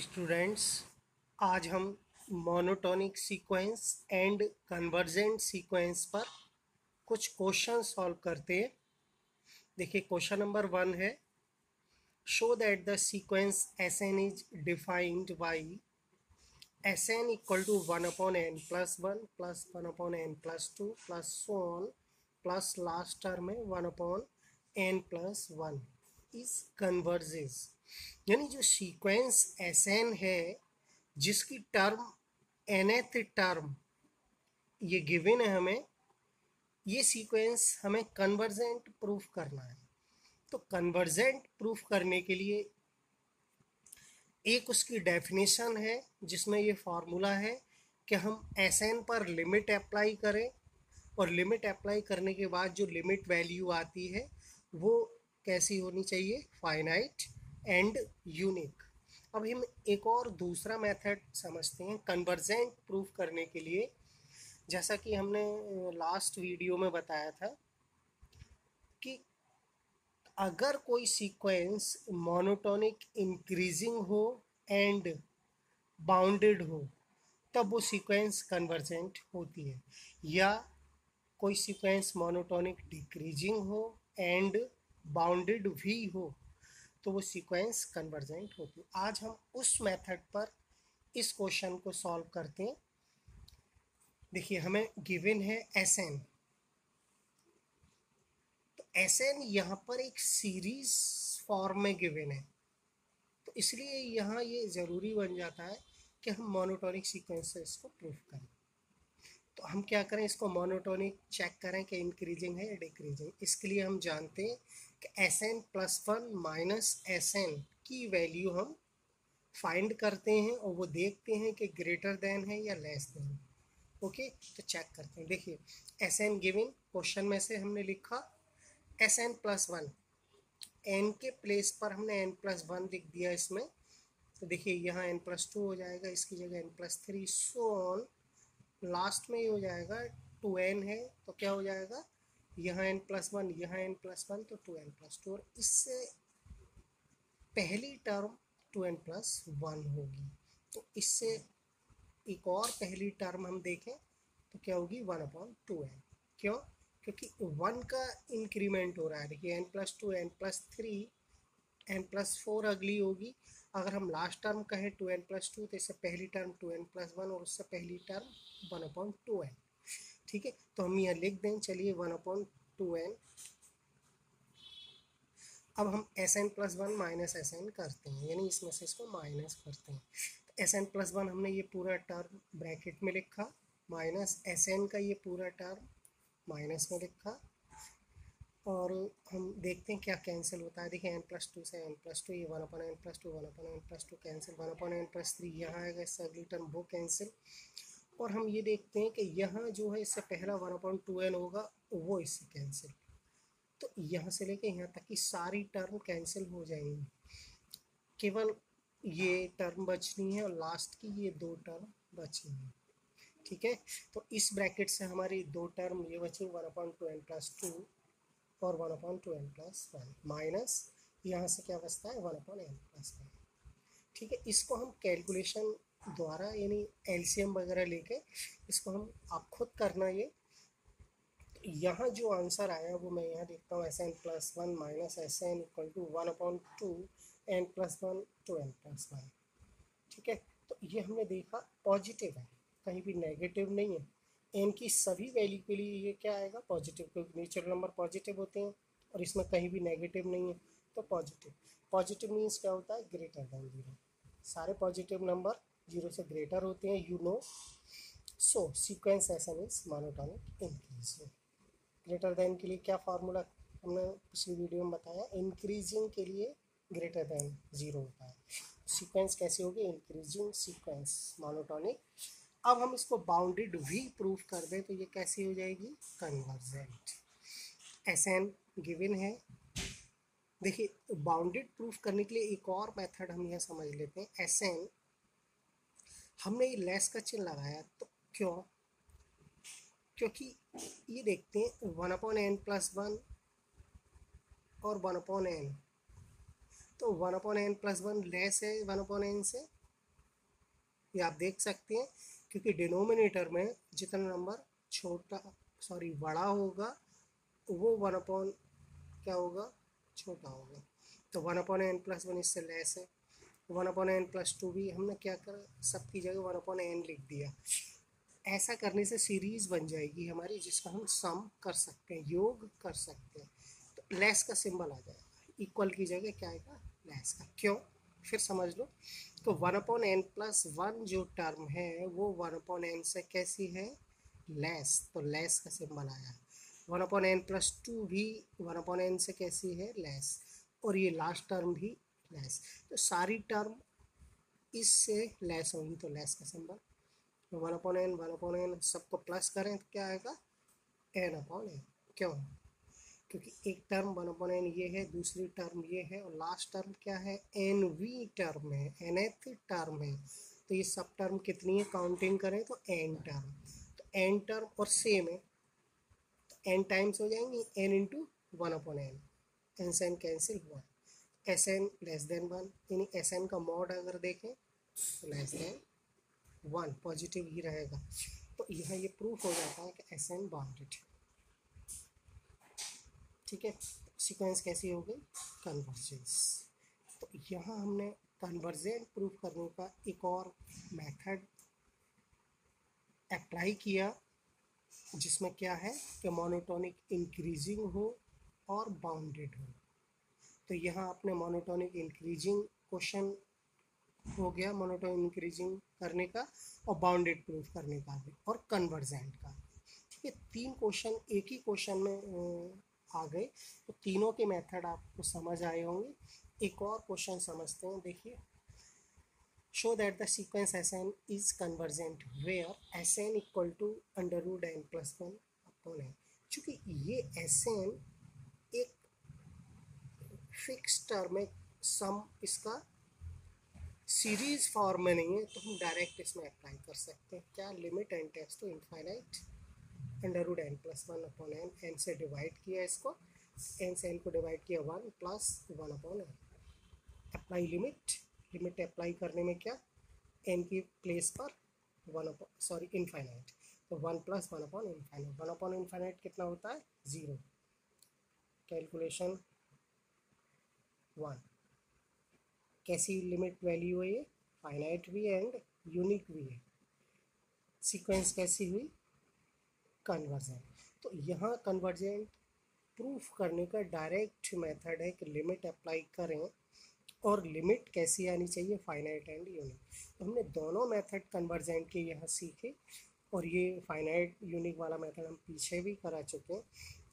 Students आज हम monotonic sequence and convergent sequence पर कुछ क्वेश्चन सॉल्व करते हैं। देखिए क्वेश्चन नंबर वन है। Show that the sequence S N is defined by S N equal to one upon N plus one plus one upon N plus two plus so on plus last term है one upon N plus one is converges यानी जो sequence S N है, जिसकी term nth term ये given है हमें, ये sequence हमें कन्वर्जेंट प्रूफ करना है। तो कन्वर्जेंट प्रूफ करने के लिए एक उसकी डेफिनेशन है, जिसमें ये फार्मूला है कि हम एस एन पर लिमिट अप्लाई करें और लिमिट अप्लाई करने के बाद जो लिमिट वैल्यू आती है, वो कैसी होनी चाहिए? फाइनाइट एंड यूनिक अब हम एक और दूसरा मेथड समझते हैं कन्वर्जेंट प्रूफ करने के लिए। जैसा कि हमने लास्ट वीडियो में बताया था कि अगर कोई सीक्वेंस मोनोटोनिक इंक्रीजिंग हो एंड बाउंडेड हो, तब वो सीक्वेंस कन्वर्जेंट होती है। या कोई सीक्वेंस मोनोटोनिक डिक्रीजिंग हो एंड बाउंडेड भी हो तो वो सीक्वेंस कन्वर्जेंट होती है। आज हम उस मेथड पर इस क्वेश्चन को सॉल्व करते हैं। देखिए, हमें गिवन है एस एन तो एस एन यहाँ पर एक सीरीज़ फॉर्म में गिवन है। तो इसलिए यहाँ ये ज़रूरी बन जाता है कि हम मोनोटोनिक सीक्वेंस को प्रूफ करें। तो हम क्या करें, इसको मोनोटोनिक चेक करें कि इंक्रीजिंग है या डिक्रीजिंग इसके लिए हम जानते हैं कि S N plus one minus S N की वैल्यू हम फाइंड करते हैं और वो देखते हैं कि ग्रेटर देन है या लेस देन ओके तो चेक करते हैं। देखिए एस एन गिविन क्वेश्चन में से हमने लिखा S N plus one N के प्लेस पर हमने एन प्लस वन लिख दिया इसमें। तो देखिए, यहाँ एन प्लस टू हो जाएगा, इसकी जगह N plus three so on last में ये हो जाएगा, टू एन है तो क्या हो जाएगा? यहाँ एन प्लस वन यहाँ एन प्लस वन तो टू एन प्लस टू और इससे पहली term two N plus one होगी। तो इससे एक और पहली टर्म हम देखें तो क्या होगी? वन अपॉन टू एन क्यों? क्योंकि वन का इंक्रीमेंट हो रहा है। देखिए N plus two N plus three N plus four अगली होगी। अगर हम लास्ट टर्म कहें टू एन प्लस टू तो इससे पहली term two N plus one और उससे पहली term one upon two N ठीक है? तो हम यहाँ लिख दें, चलिए वन अपॉइंट टू एन अब हम S N plus one minus S N करते हैं, यानी इसमें से इसको माइनस करते हैं। एस एन प्लस वन हमने ये पूरा टर्म ब्रैकेट में लिखा माइनस एस एन का ये पूरा टर्म माइनस में लिखा। और हम देखते हैं क्या कैंसिल होता है। देखिए एन प्लस टू से एन प्लस टू ये one upon N plus two one upon N plus two cancel one upon N plus three यहाँ आएगा इससे अगली टर्म वो कैंसिल और हम ये देखते हैं कि यहाँ जो है इससे पहला वन अपन टू एन होगा, वो इससे कैंसिल तो यहाँ से लेके यहाँ तक की सारी टर्म कैंसिल हो जाएँगी। केवल ये टर्म बचनी है और लास्ट की ये दो टर्म बचनी है ठीक है? तो इस ब्रैकेट से हमारी दो टर्म ये बची one upon two N plus two और one upon two N plus one minus यहाँ से क्या बचता है? One upon N plus one ठीक है? इसको हम कैलकुलेशन द्वारा, यानी एलसीएम वगैरह लेके इसको हम, आप खुद करना ये। यहाँ जो आंसर आया, वो मैं यहाँ देखता हूँ S N plus one minus S N equal to one upon two N plus one two N plus one ठीक है? तो ये हमने देखा पॉजिटिव है। कहीं भी नेगेटिव नहीं है। एन की सभी वैल्यू के लिए ये क्या आएगा? पॉजिटिव क्योंकि नेचुरल नंबर पॉजिटिव होते हैं और इसमें कहीं भी नेगेटिव नहीं है तो पॉजिटिव पॉजिटिव मीन्स क्या होता है? ग्रेटर दैन ज़ीरो सारे पॉजिटिव नंबर ज़ीरो से ग्रेटर होते हैं यू नो सो सीक्वेंस ऐसा means monotonic increase greater than के लिए क्या फार्मूला हमने पिछली वीडियो में बताया? इंक्रीजिंग के लिए ग्रेटर दैन ज़ीरो होता है. सीक्वेंस कैसे होगी? इंक्रीजिंग सीक्वेंस मोनोटॉनिक अब हम इसको बाउंडेड भी प्रूफ कर दें तो ये कैसी हो जाएगी? कन्वर्जेंट एस एन गिवन है। देखिए बाउंडेड प्रूफ करने के लिए एक और मेथड हम यह समझ लेते हैं। एस एन हमने ये लेस का चिन्ह लगाया तो क्यों? क्योंकि ये देखते हैं one upon N plus one और वन अपॉन एन तो one upon N plus one less है वन अपॉन एन से। ये आप देख सकते हैं क्योंकि डिनोमिनेटर में जितना नंबर छोटा सॉरी बड़ा होगा, वो वन अपॉन क्या होगा? छोटा होगा। तो one upon N plus one इससे लेस है। One upon N plus two भी हमने क्या करा? सबकी जगह वन अपॉन एन लिख दिया। ऐसा करने से सीरीज़ बन जाएगी हमारी, जिसका हम सम कर सकते हैं, योग कर सकते हैं। तो लेस का सिंबल आ जाएगा। इक्वल की जगह क्या आएगा? लेस का। क्यों? फिर समझ लो। तो one upon N plus one जो टर्म है, वो वन अपॉन एन से कैसी है? लेस तो लेस का सिंबल आया one upon N plus two भी वन अपॉन एन से कैसी है? लेस और ये लास्ट टर्म भी लेस तो सारी टर्म इससे लेस होंगी तो लेस का symbol one upon N one upon N सबको प्लस करें तो क्या आएगा? एन अपॉन एन क्यों? क्योंकि एक टर्म वन अपॉन एन ये है, दूसरी टर्म ये है, और लास्ट टर्म क्या है? एन वी टर्म है एन एथ टर्म है। तो ये सब टर्म कितनी है? काउंटिंग करें तो एन टर्म तो एन टर्म और सेम है। तो एन टाइम्स हो जाएँगी N into one upon N N से एन कैंसिल हुआ। S N less than one यानी एस एन का मॉड अगर देखें तो लेस देन वन पॉजिटिव ही रहेगा। तो यहाँ ये प्रूफ हो जाता है कि एस एन बाउंडेड ठीक है सीक्वेंस कैसी हो गई? कन्वर्जेंस तो यहाँ हमने कन्वर्जेंट प्रूफ करने का एक और मेथड अप्लाई किया, जिसमें क्या है कि मोनोटोनिक इंक्रीजिंग हो और बाउंडेड हो। तो यहाँ आपने मोनोटोनिक इंक्रीजिंग क्वेश्चन हो गया मोनोटोनिक इंक्रीजिंग करने का और बाउंडेड प्रूफ करने का और कन्वर्जेंट का ठीक है, तीन क्वेश्चन एक ही क्वेश्चन में आ गए। तो तीनों के मेथड आपको समझ आए होंगे। एक और क्वेश्चन समझते हैं, देखिए। Show that the sequence Sn is convergent where Sn equal to under root n plus one upon n चूँकि ये Sn एक फिक्स टर्म है सम इसका सीरीज़ फॉर्म में नहीं है तो हम डायरेक्ट इसमें अप्लाई कर सकते हैं। क्या लिमिट एन टेक्स तो infinite under root N plus one upon N N से डिवाइड किया इसको. एन से एन को डिवाइड किया one plus one upon N apply limit limit apply करने में क्या? एन की प्लेस पर वन अपॉन सॉरी इनफाइनाइट तो one plus one upon infinite one upon infinite कितना होता है? ज़ीरो कैलकुलेशन वन कैसी लिमिट वैल्यू है ये? फाइनाइट भी एंड यूनिक भी है. सीक्वेंस कैसी हुई? कन्वर्जेंट तो यहाँ कन्वर्जेंट प्रूफ करने का डायरेक्ट मेथड है कि लिमिट अप्लाई करें और लिमिट कैसी आनी चाहिए? फाइनाइट एंड यूनिक तो हमने दोनों मेथड कन्वर्जेंट के यहाँ सीखे और ये फाइनाइट यूनिक वाला मेथड हम पीछे भी करा चुके हैं।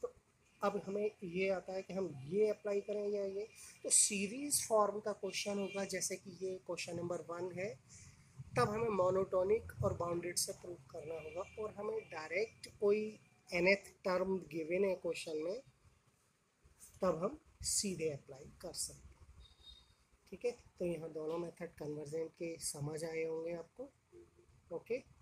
तो अब हमें ये आता है कि हम ये अप्लाई करें या ये। तो सीरीज़ फॉर्म का क्वेश्चन होगा, जैसे कि ये क्वेश्चन नंबर वन है। तब हमें मोनोटोनिक और बाउंडेड से प्रूव करना होगा और हमें डायरेक्ट कोई एनएथ टर्म गिवेन है क्वेश्चन में, तब हम सीधे अप्लाई कर सकते हैं। ठीक है? तो यहाँ दोनों मेथड कन्वर्जेंट के समझ आए होंगे आपको। ओके